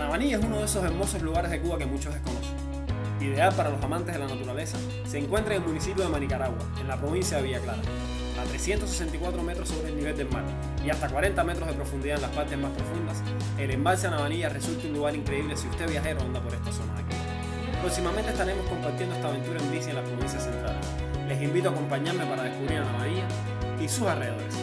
Navanilla es uno de esos hermosos lugares de Cuba que muchos desconocen. Ideal para los amantes de la naturaleza, se encuentra en el municipio de Manicaragua, en la provincia de Villa Clara, a 364 metros sobre el nivel del mar y hasta 40 metros de profundidad en las partes más profundas, el embalse a Navanilla resulta un lugar increíble si usted viajero anda por esta zona de aquí. Próximamente estaremos compartiendo esta aventura en bici en las provincias centrales. Les invito a acompañarme para descubrir a y sus alrededores.